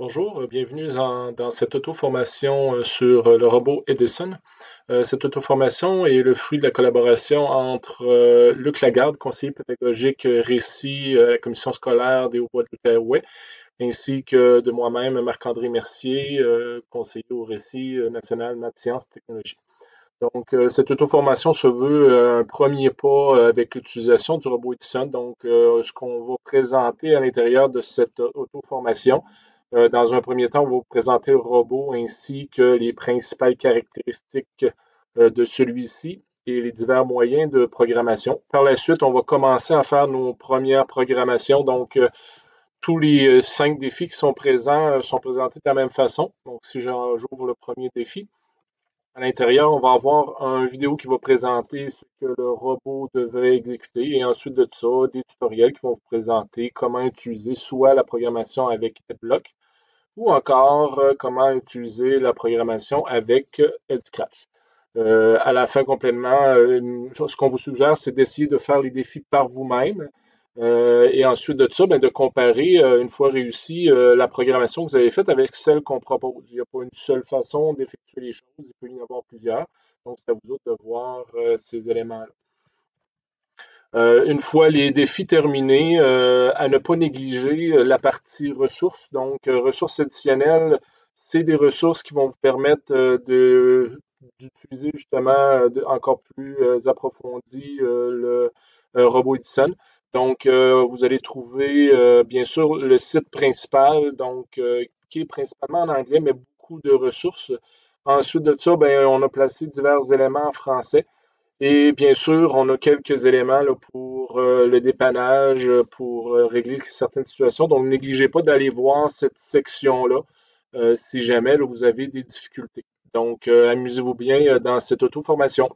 Bonjour, bienvenue dans, cette auto-formation euh, sur euh, le robot Edison. Euh, cette auto-formation est le fruit de la collaboration entre Luc Lagarde, conseiller pédagogique récit à la commission scolaire des Hauts-Bois de l'Outaouais, ainsi que de moi-même, Marc-André Mercier, conseiller au récit national maths, sciences, technologies. Donc, cette auto-formation se veut un premier pas avec l'utilisation du robot Edison. Donc, ce qu'on va présenter à l'intérieur de cette auto-formation, euh, dans un premier temps, on va vous présenter le robot ainsi que les principales caractéristiques euh, de celui-ci et les divers moyens de programmation. Par la suite, on va commencer à faire nos premières programmations. Donc, euh, tous les cinq défis qui sont présents sont présentés de la même façon. Donc, si j'ouvre le premier défi, à l'intérieur, on va avoir une vidéo qui va présenter ce que le robot devrait exécuter et ensuite de ça, des tutoriels qui vont vous présenter comment utiliser soit la programmation avec AdBlock ou encore euh, comment utiliser la programmation avec Scratch. Euh, à la fin complètement, euh, ce qu'on vous suggère, c'est d'essayer de faire les défis par vous-même. et ensuite de ça, ben, de comparer, une fois réussi, la programmation que vous avez faite avec celle qu'on propose. Il n'y a pas une seule façon d'effectuer les choses, il peut y en avoir plusieurs. Donc, c'est à vous autres de voir ces éléments-là. Euh, une fois les défis terminés, euh, à ne pas négliger euh, la partie ressources. Donc, ressources additionnelles, c'est des ressources qui vont vous permettre d'utiliser justement encore plus approfondi le robot Edison. Donc, vous allez trouver bien sûr le site principal, donc qui est principalement en anglais, mais beaucoup de ressources. Ensuite de ça, ben, on a placé divers éléments en français. Et bien sûr, on a quelques éléments pour euh, le dépannage, pour euh, régler certaines situations. Donc, négligez pas d'aller voir cette section-là euh, si jamais vous avez des difficultés. Donc, amusez-vous bien dans cette auto-formation.